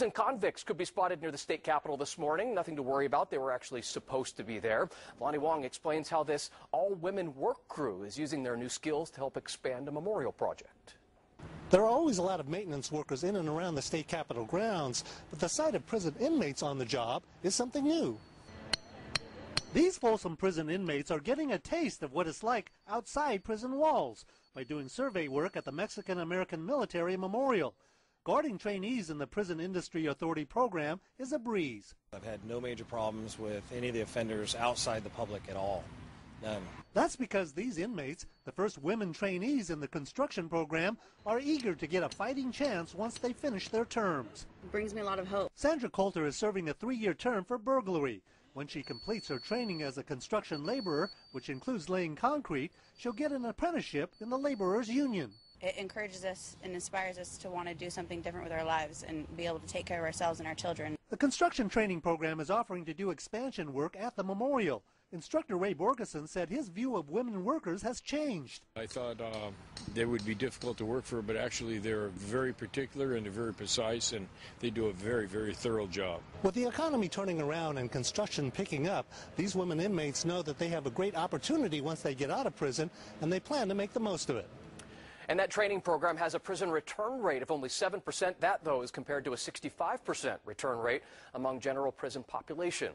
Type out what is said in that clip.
And convicts could be spotted near the state capitol this morning. Nothing to worry about. They were actually supposed to be there. Lonnie Wong explains how this all women work crew is using their new skills to help expand a memorial project. There are always a lot of maintenance workers in and around the state capitol grounds, but the sight of prison inmates on the job is something new. These Folsom prison inmates are getting a taste of what it's like outside prison walls by doing survey work at the Mexican American Military Memorial. Guarding trainees in the Prison Industry Authority program is a breeze. I've had no major problems with any of the offenders outside the public at all. None. That's because these inmates, the first women trainees in the construction program, are eager to get a fighting chance once they finish their terms. It brings me a lot of hope. Sandra Coulter is serving a three-year term for burglary. When she completes her training as a construction laborer, which includes laying concrete, she'll get an apprenticeship in the laborers union. It encourages us and inspires us to want to do something different with our lives and be able to take care of ourselves and our children. The construction training program is offering to do expansion work at the memorial. Instructor Ray Borgeson said his view of women workers has changed. I thought uh, they would be difficult to work for, but actually they're very particular and they're very precise, and they do a very, very thorough job. With the economy turning around and construction picking up, these women inmates know that they have a great opportunity once they get out of prison, and they plan to make the most of it. And that training program has a prison return rate of only 7%. That, though, is compared to a 65% return rate among general prison population.